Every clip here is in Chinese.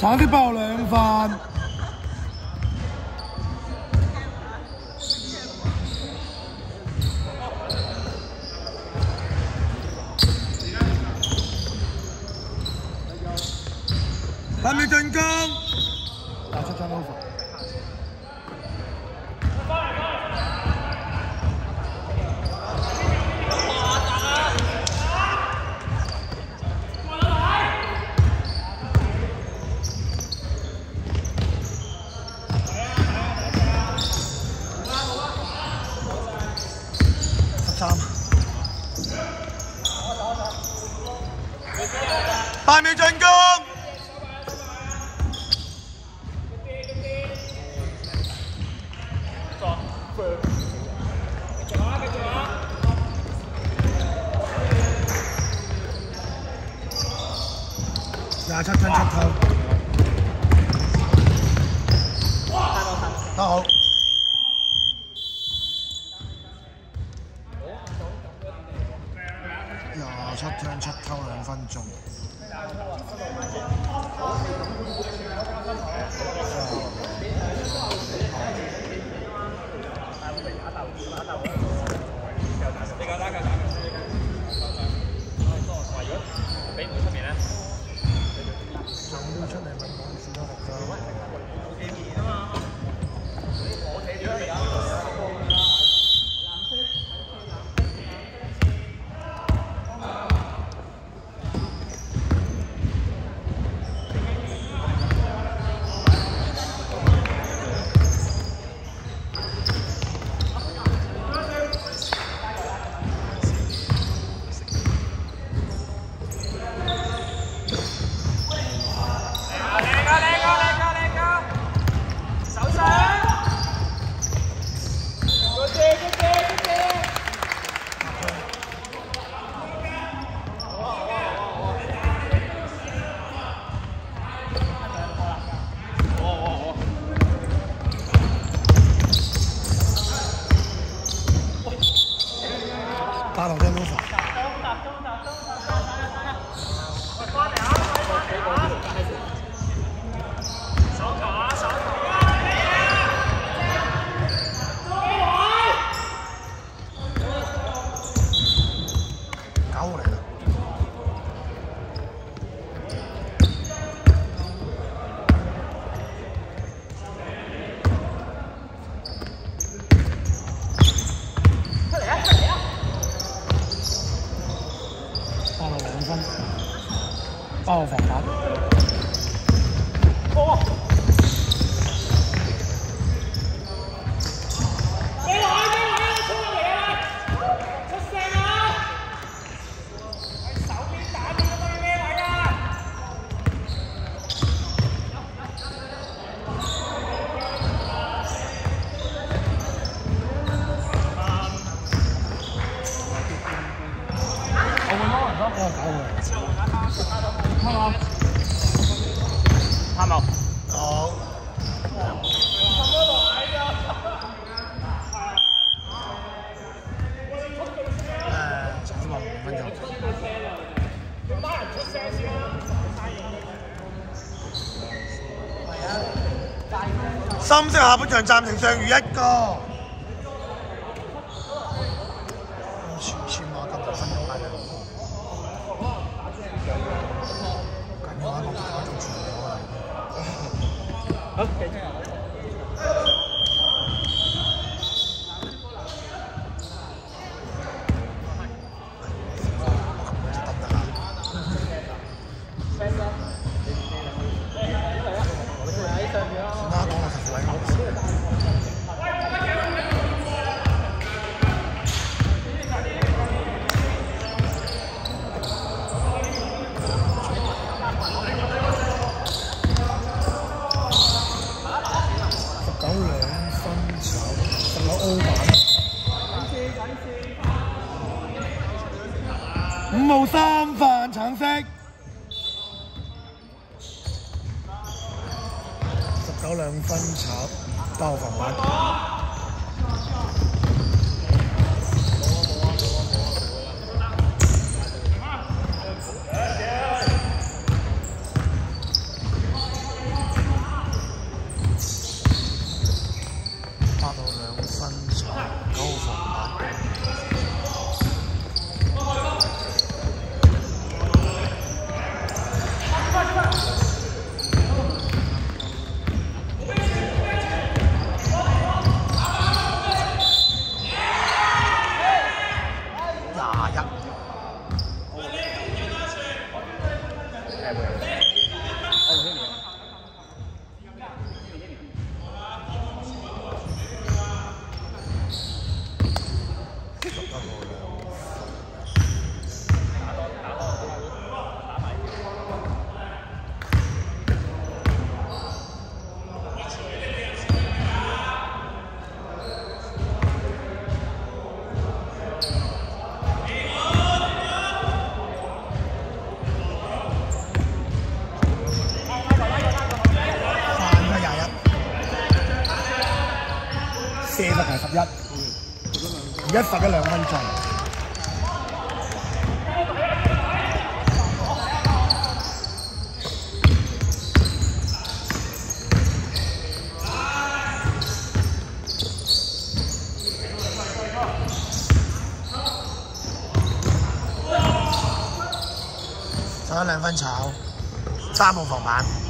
炒啲爆兩份。八秒進攻，打出張 over。十三，八秒進攻。廿七分出頭，得好。廿七聽出偷兩分鐘。就要出嚟問我士多特㗎。拉到电动上好。誒，橙色話五分鐘。深色下半場暫停上餘一個。全全馬今日分咗排兩個。緊要一個打中全咗啦。就得㗎啦。算啦，講啦，十位。十九兩分炒，十九 over。五號三份橙色。十九兩分炒，包房板。一十一兩分鐘。十一兩分炒，三號防板。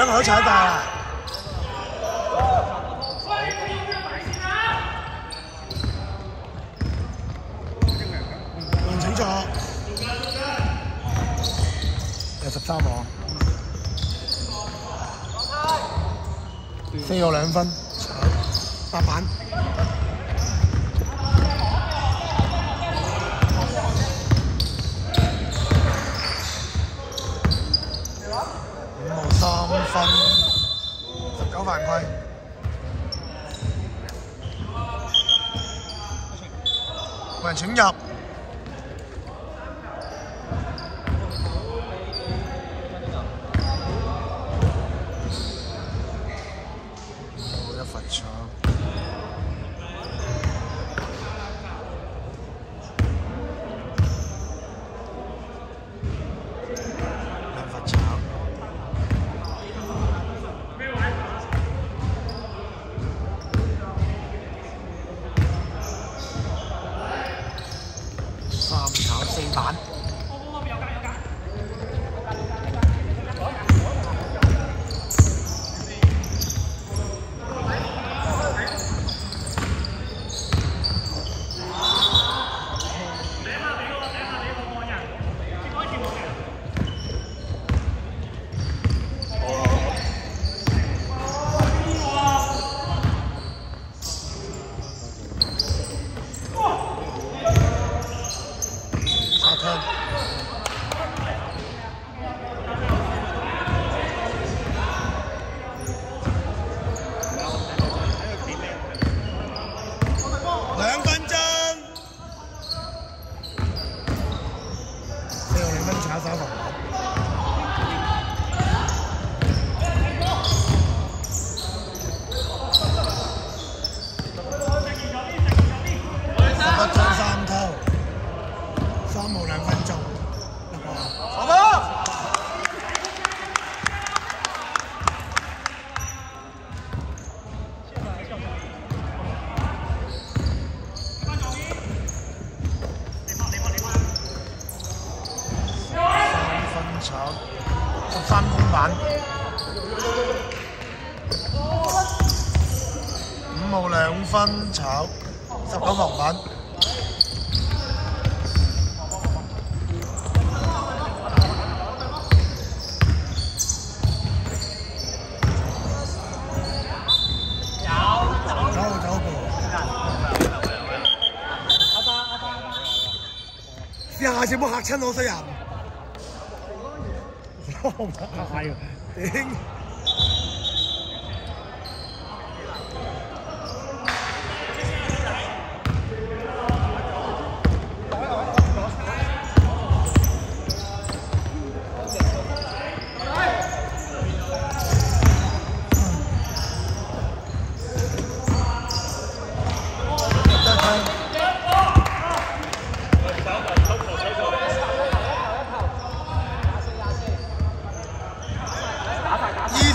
兩個都踩大啦！問清楚，有十三網，四個兩分，八板。分十九犯規，冇人請入。冇一罰搶。板。五號兩分炒十九房板。下次冇嚇親我衰人，係頂。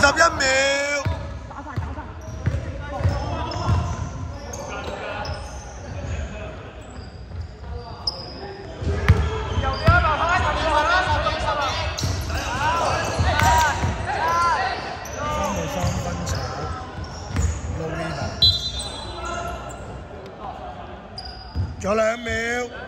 十一秒。仲有兩秒。